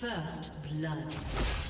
First blood.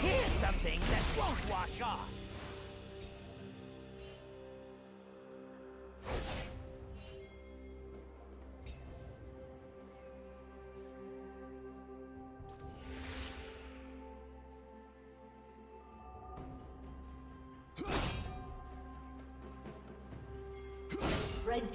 Here's something that won't wash off.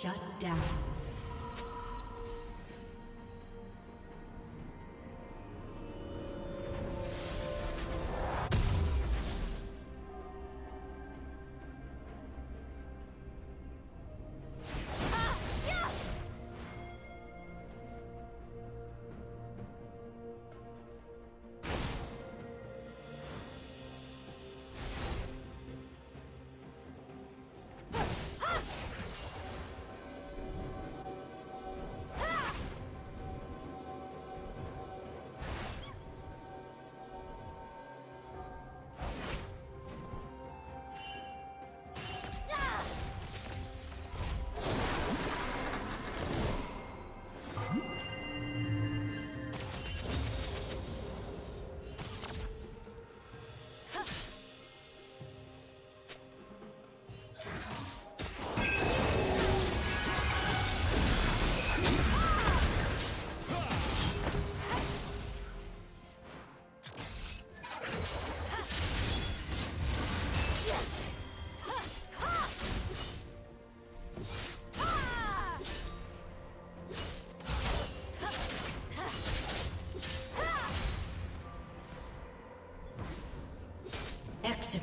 Shut down.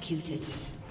Executed.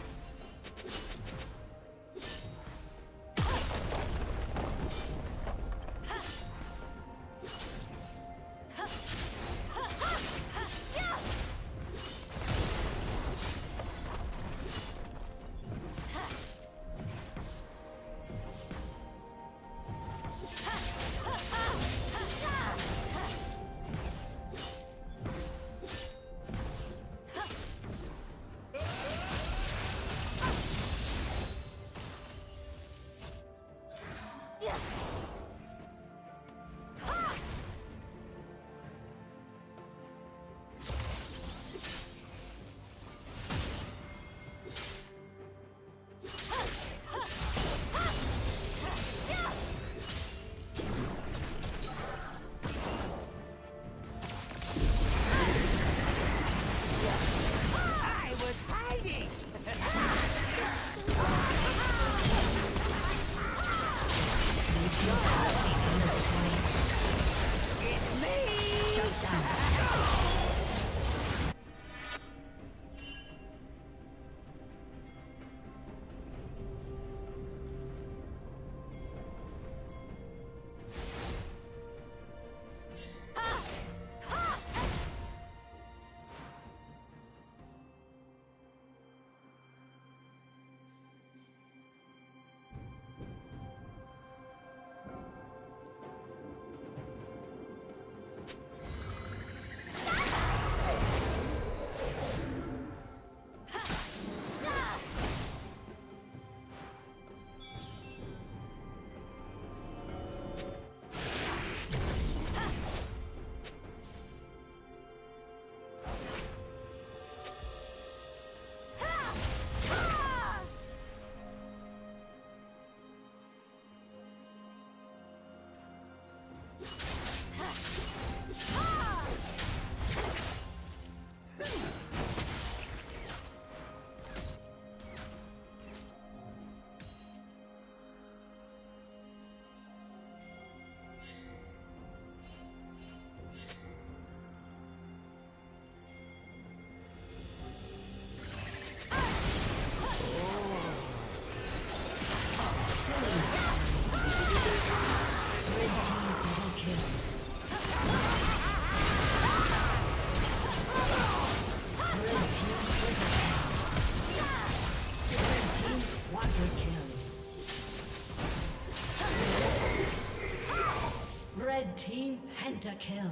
Red team pentakill.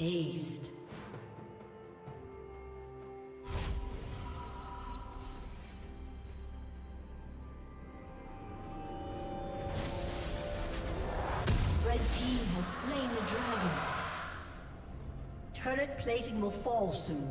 Aced. Red team has slain the dragon. Turret plating will fall soon.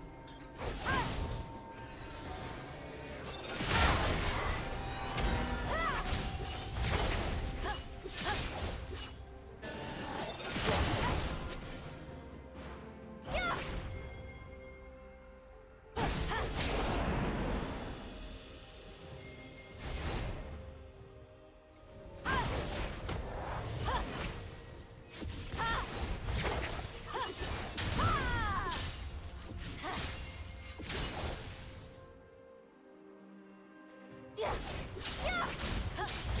Blue